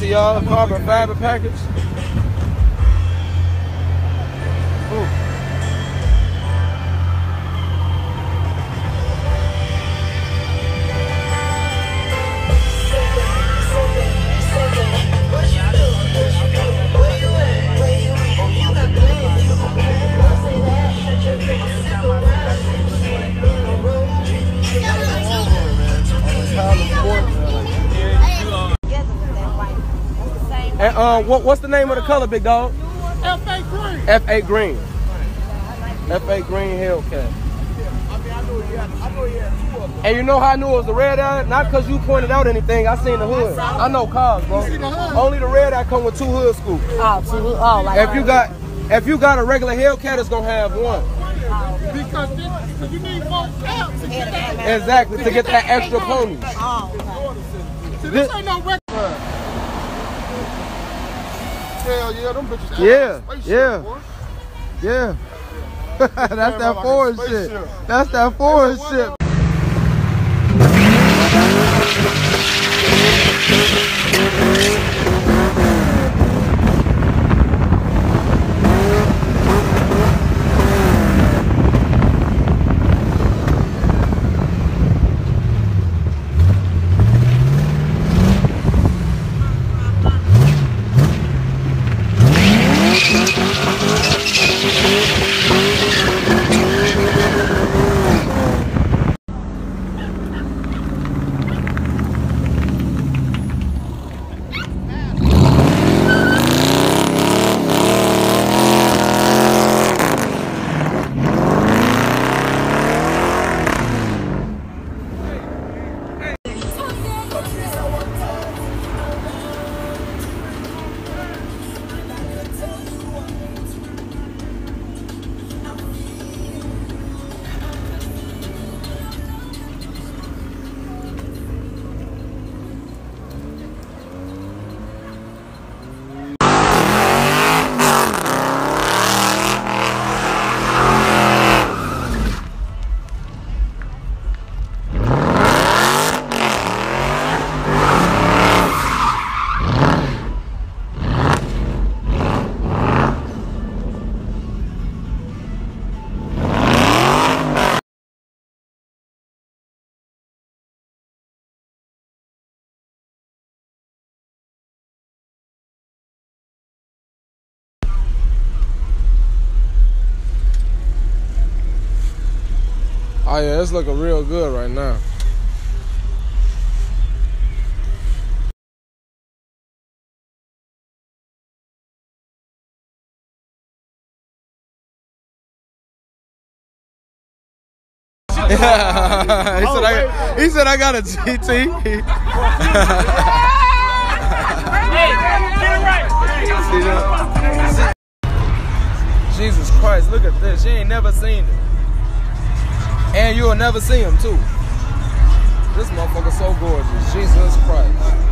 CTR carbon fiber package. And uh, what, what's the name of the color, big dog? F8 green. F8 green. F8 green Hellcat. And you know how I knew it was the red eye? Not because you pointed out anything. I seen the hood. I know cars, bro. Only the red eye come with two hood scoops. Oh, two, oh, like If you got if you got a regular Hellcat, it's gonna have one. Because this, you need more out to get that. Exactly to get that extra pony. Oh, okay. See, this ain't no regular. Hell yeah, them bitches. Yeah, yeah. boy. Yeah. That's that like a forward shit. That's that Hey, shit. Oh yeah, it's looking real good right now. he, said I, he said I got a GT. Jesus Christ, look at this. You ain't never seen it. You'll never see him too. This motherfucker so gorgeous. Jesus Christ.